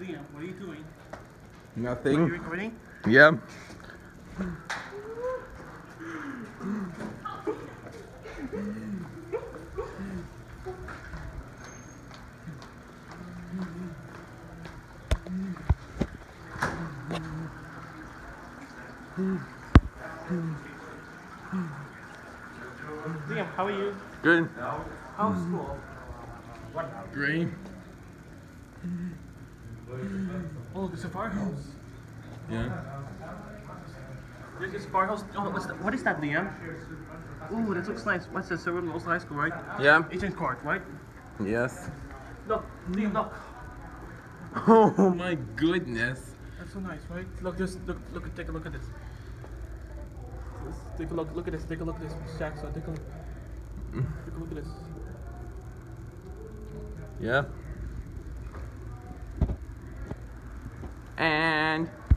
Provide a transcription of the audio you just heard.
Liam, what are you doing? Are you Nothing. recording? Yep. Liam, how are you? Good. How's school? Great. Oh, there's a firehouse. Yeah. There's this firehouse. Oh, what's that? What is that, Liam? Ooh, that looks nice. What's that? Silver Mills High School, right? Yeah. Agincourt, right? Yes. Look, Liam, look. Oh my goodness. That's so nice, right? Look, just look, look, take a look at this. Let's take a look, look at this. Take a look at this, Jackson. Take a look. Take a look at this. Yeah. And